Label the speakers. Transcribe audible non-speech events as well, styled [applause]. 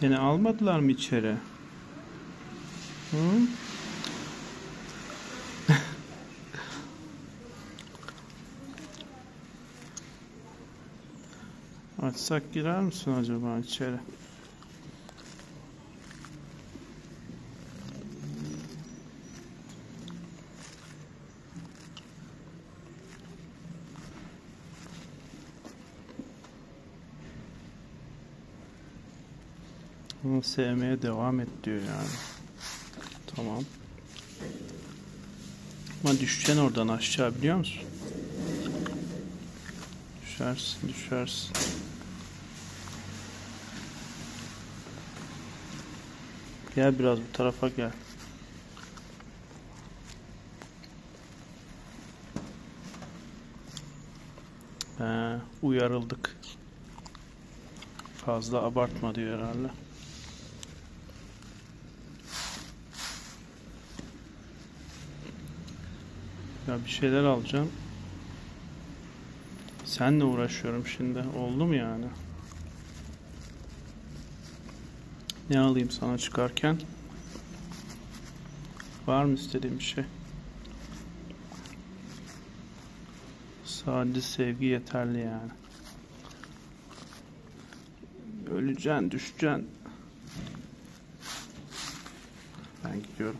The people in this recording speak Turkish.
Speaker 1: Seni almadılar mı içeri? Hı? [laughs] Açsak girer misin acaba içeri? Onu sevmeye devam et diyor yani. Tamam. Ama düşeceksin oradan aşağı biliyor musun? Düşersin, düşersin. Gel biraz bu tarafa gel. He, uyarıldık. Fazla abartma diyor herhalde. Ya bir şeyler alacağım. Senle uğraşıyorum şimdi. Oldu mu yani? Ne alayım sana çıkarken? Var mı istediğin bir şey? Sadece sevgi yeterli yani. Öleceksin, düşeceksin. Ben gidiyorum.